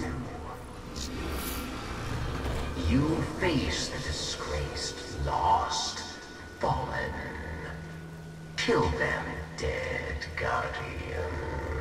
two. You face the disgraced, lost, fallen. Kill them, dead guardian.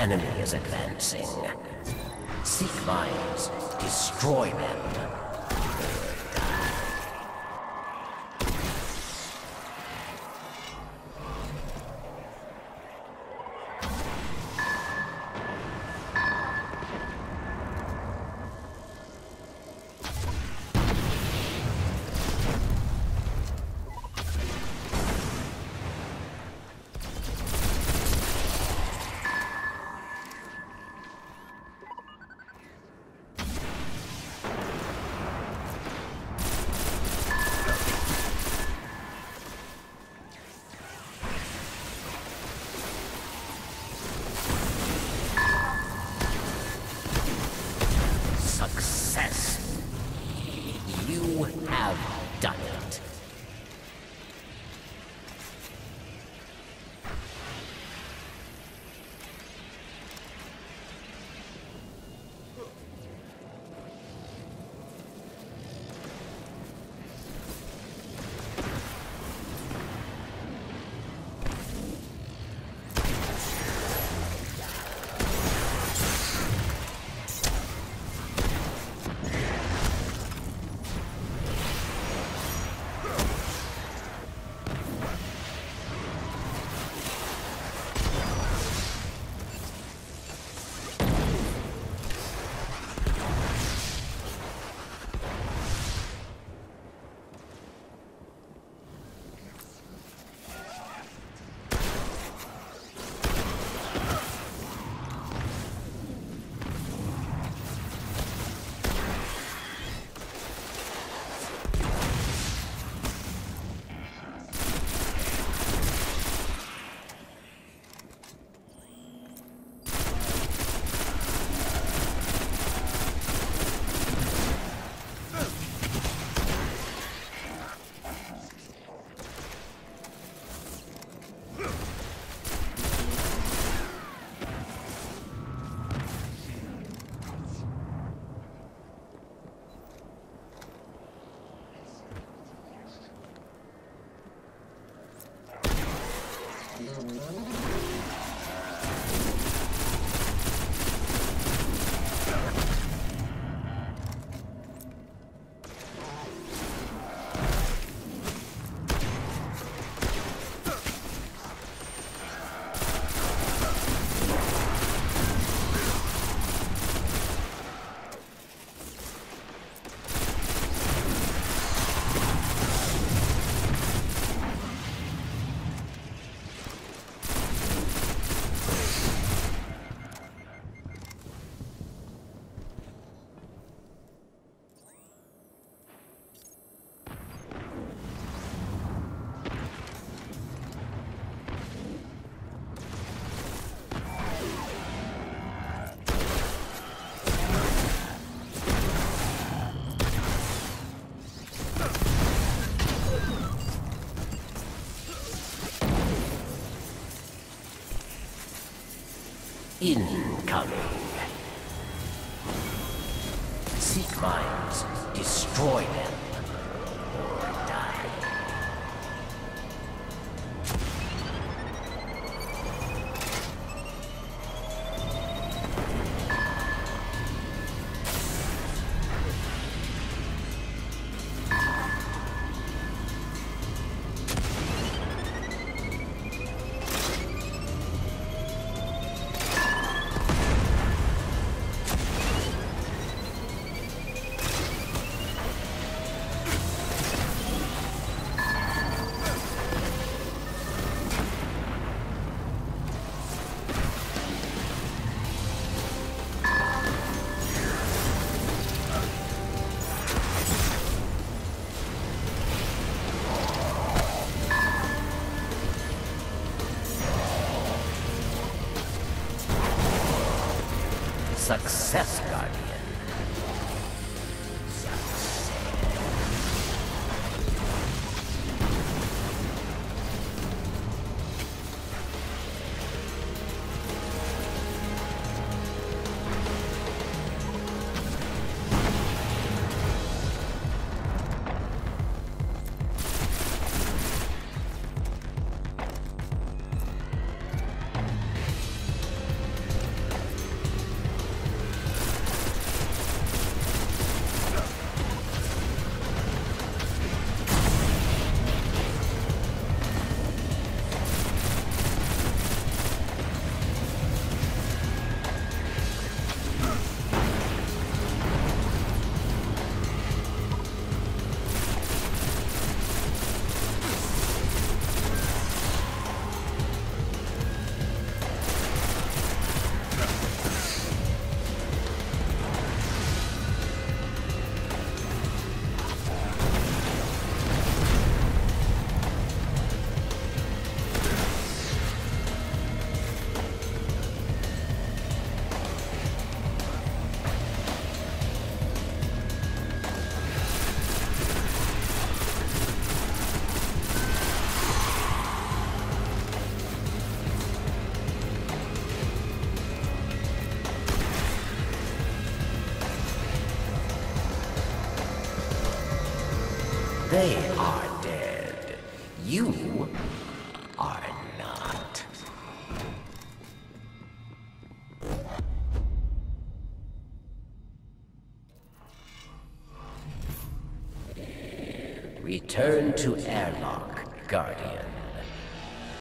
Enemy is advancing. Seek mines. Destroy them. Incoming. Seek mines. destroy them, Success, Guardian. They are dead. You are not. Return to airlock, Guardian.